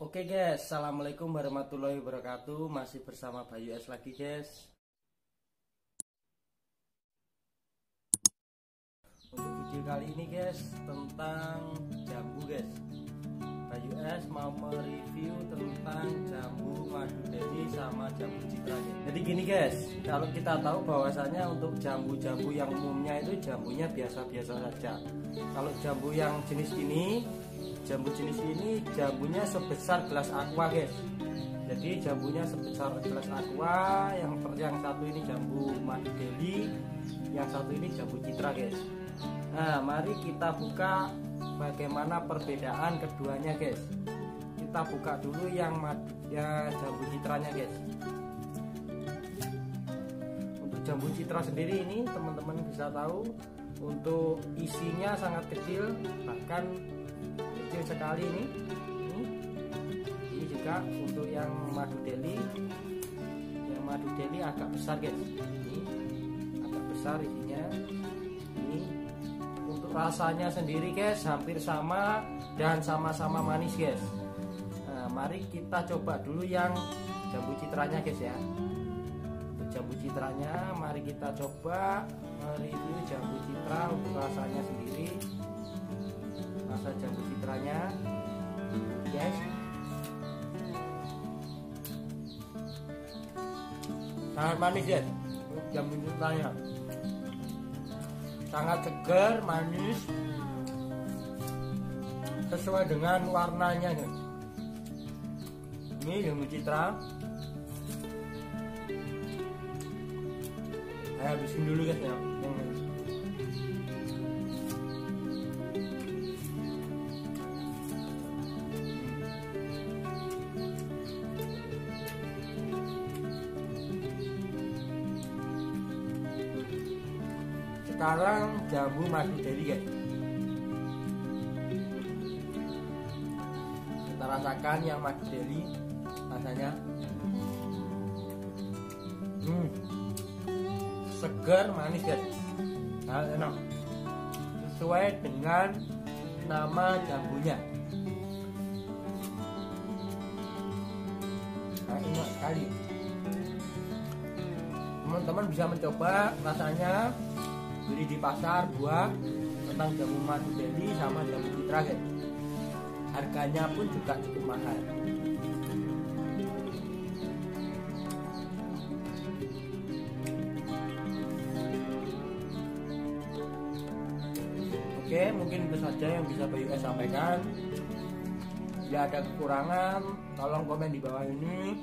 Oke guys, Assalamualaikum warahmatullahi wabarakatuh. Masih bersama Bayu S lagi guys. Untuk video kali ini guys Tentang jambu guys. Bayu S mau mereview tentang jambu madu deli sama jambu citra. Jadi gini guys. Kalau kita tahu bahwasanya untuk jambu-jambu yang umumnya itu jambunya biasa-biasa saja. Kalau jambu yang jenis ini jambu jenis ini jambunya sebesar gelas aqua guys. Jadi jambunya sebesar gelas aqua yang yang satu ini jambu madu deli yang satu ini jambu citra guys. Nah mari kita buka bagaimana perbedaan keduanya guys. Kita buka dulu yang ya jambu citranya guys. Untuk jambu citra sendiri ini teman-teman bisa tahu untuk isinya sangat kecil bahkan sekali ini. Ini juga untuk yang madu deli. Yang madu deli agak besar guys. Ini agak besar isinya ini untuk rasanya sendiri guys hampir sama dan sama-sama manis guys. Nah, mari kita coba dulu yang jambu citranya guys ya. Untuk jambu citranya mari kita coba. Mereview jambu citra untuk rasanya sendiri jambu citranya. Yes. Sangat manis ya jambu citranya sangat segar manis. Sesuai dengan warnanya ya. ini jambu citra. Saya habisin dulu guys ya sekarang jambu masih jadi guys. Kita rasakan yang masih deli rasanya. Hmm. Segar manis guys. Nah, enak. Sesuai dengan nama jambunya. Nah enak sekali. Teman-teman bisa mencoba rasanya beli di pasar buah tentang jamu madu deli sama jamu citra guys harganya pun juga cukup mahal. Oke mungkin itu saja yang bisa Bayu S sampaikan. Bila ada kekurangan tolong komen di bawah ini.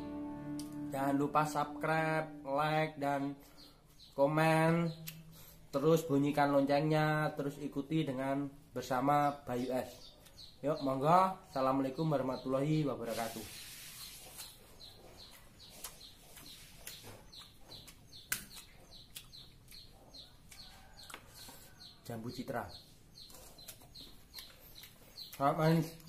Jangan lupa subscribe like dan komen terus bunyikan loncengnya terus ikuti dengan bersama Bayu S. Yuk monggo. Assalamualaikum warahmatullahi wabarakatuh. Jambu citra. Sangat manis